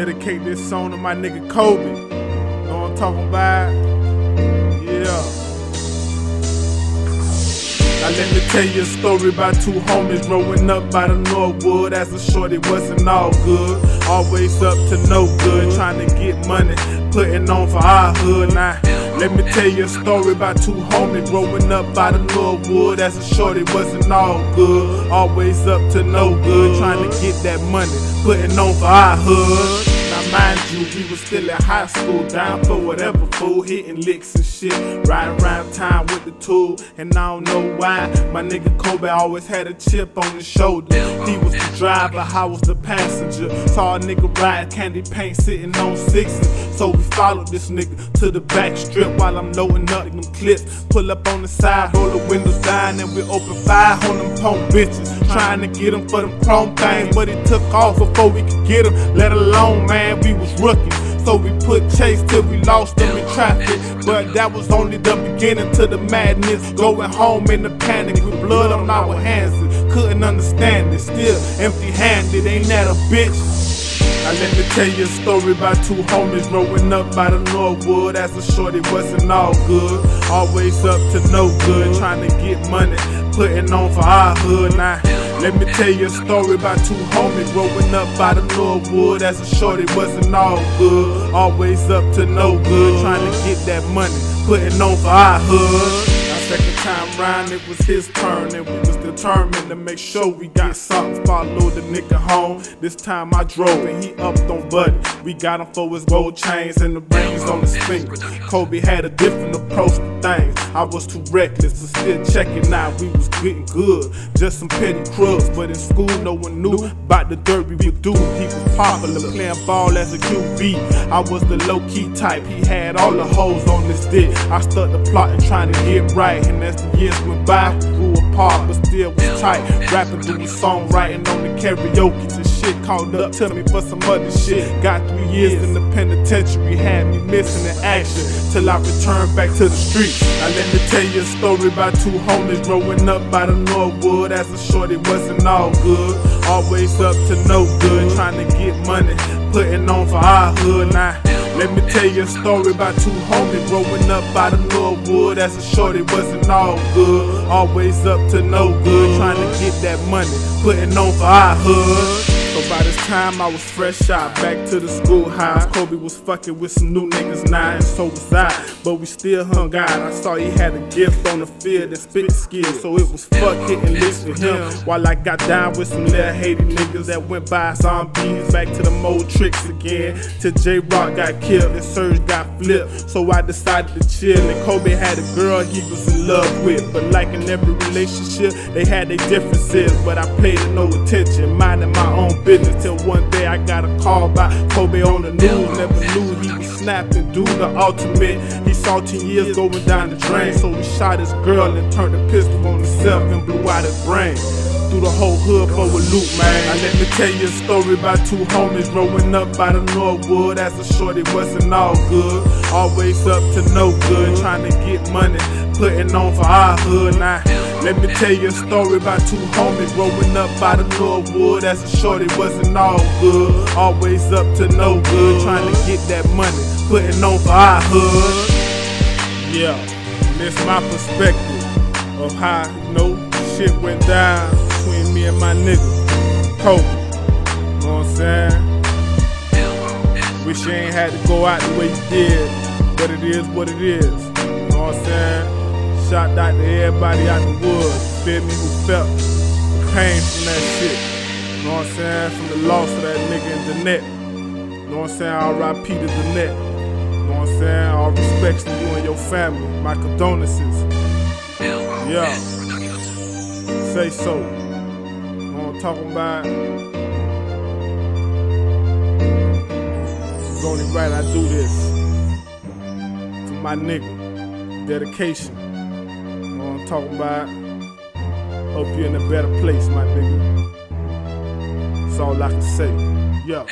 Dedicate this song to my nigga Coby. Know what I'm talking about? Yeah. Now let me tell you a story about two homies growing up by the Northwood. As a short, it wasn't all good. Always up to no good, trying to get money, putting on for our hood. Now let me tell you a story about two homies growing up by the Northwood. As a shorty wasn't all good. Always up to no good, trying to get that money, putting on for our hood. Now mind you, we was still in high school, down for whatever fool, hitting licks and shit, riding around town with the tool, and I don't know why. My nigga Coby always had a chip on his shoulder. He was the driver, I was the passenger. Saw a nigga ride candy paint sitting on sixes, so we followed this nigga to the back strip while I'm loading up them clips. Pull up on the side, roll the windows down, and we open fire on them punk bitches, trying to get them for them chrome things, but it took off before we could get them. Let alone, man, That was only the beginning to the madness. Going home in the panic with blood on our hands. Couldn't understand it. Still empty handed. Ain't that a bitch? Now let me tell you a story about two homies growing up by the Northwood. As a shorty wasn't all good. Always up to no good, trying to get money, putting on for our hood. Now let me tell you a story about two homies growing up by the Northwood. As a short, it wasn't all good. Always up to no good, trying to get that money, putting on for our hood. Time round, it was his turn, and we was determined to make sure we got something. Follow the nigga home. This time I drove, and he upped on Buddy. We got him for his gold chains and the rings on his fingers. Coby had a different approach to things. I was too reckless, but still checking out. We was getting good, just some petty crooks. But in school, no one knew about the dirt we would do. He was popular, playing ball as a QB. I was the low key type. He had all the hoes on his dick. I stuck the plot and trying to get right. And the years went by, grew apart, but still was tight. Rapping through the songwriting on the karaoke till shit called up to me for some other shit. Got three years in the penitentiary, had me missing in action till I returned back to the streets. Now let me tell you a story about two homies growing up by the Northwood. As a short, it wasn't all good. Always up to no good, trying to get money, putting on for our hood. Now let me tell you a story about two homies growing up by the Northwood. As a short, it wasn't all good. Always up to no good, trying to get that money, putting on for our hood. By this time I was fresh out, back to the school schoolhouse. Coby was fucking with some new niggas now, and so was I. But we still hung out. I saw he had a gift on the field and spit skills, so it was fuck hitting licks with him. While I got down with some little hating niggas that went by zombies, back to the old tricks again. Till J Rock got killed and Serge got flipped. So I decided to chill, and Coby had a girl he was in love with. But like in every relationship, they had their differences, but I paid no attention, minding my own business till one day I got a call by Coby on the news. Never knew he was snapping, do the ultimate. He saw 10 years going down the drain, so he shot his girl and turned the pistol on himself and blew out his brain. Through the whole hood for a loop, man. Now let me tell you a story about two homies growing up by the Northwood. As a short, it wasn't all good. Always up to no good, trying to money, putting on for our hood. Now let me tell you a story about two homies growing up by the Northwood. As a short, it wasn't all good. Always up to no good, trying to get that money, putting on for our hood. Yeah, it's my perspective of how, know, shit went down between me and my nigga, Coby. You know what I'm saying? Wish you ain't had to go out the way you did, but it is what it is. What I'm saying? Shout out to everybody out the woods, feel me, who felt the pain from that shit. You know what I'm saying? From the loss of that nigga in the net. You know what I'm saying? R.I.P. to the net. You know what I'm saying? All respects to you and your family. My condolences. Yeah. Say so. You know what I'm talking about? It's only right I do this. To my nigga. Dedication. You know what I'm talking about? Hope you're in a better place, my nigga. That's all I can say. Yeah.